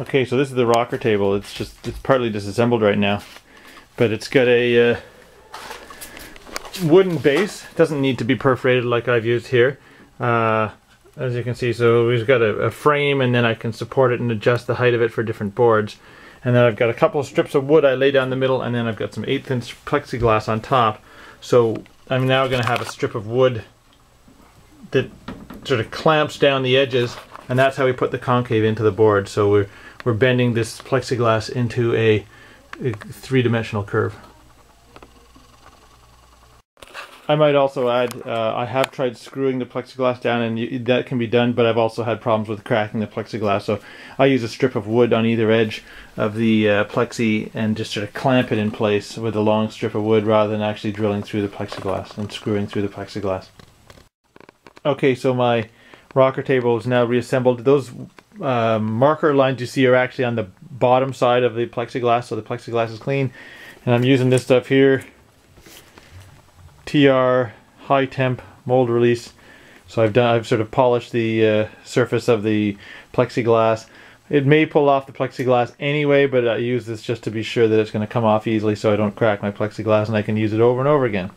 Okay, so this is the rocker table. It's just it's partly disassembled right now, but it's got a uh, wooden base. It doesn't need to be perforated like I've used here. Uh, as you can see, so we've got a, a, frame and then I can support it and adjust the height of it for different boards. And then I've got a couple of strips of wood I lay down the middle and then I've got some eighth inch plexiglass on top. So I'm now going to have a strip of wood that sort of clamps down the edges and that's how we put the concave into the board. So we're, we're bending this plexiglass into a, a three-dimensional curve. I might also add, uh, I have tried screwing the plexiglass down and you, that can be done, but I've also had problems with cracking the plexiglass. So I use a strip of wood on either edge of the uh, plexi and just sort of clamp it in place with a long strip of wood rather than actually drilling through the plexiglass and screwing through the plexiglass. Okay, so my rocker table is now reassembled. Those uh, marker lines you see are actually on the bottom side of the plexiglass, so the plexiglass is clean. And I'm using this stuff here TR high temp mold release. So I've done I've sort of polished the uh, surface of the plexiglass. It may pull off the plexiglass anyway, but I use this just to be sure that it's going to come off easily so I don't crack my plexiglass and I can use it over and over again.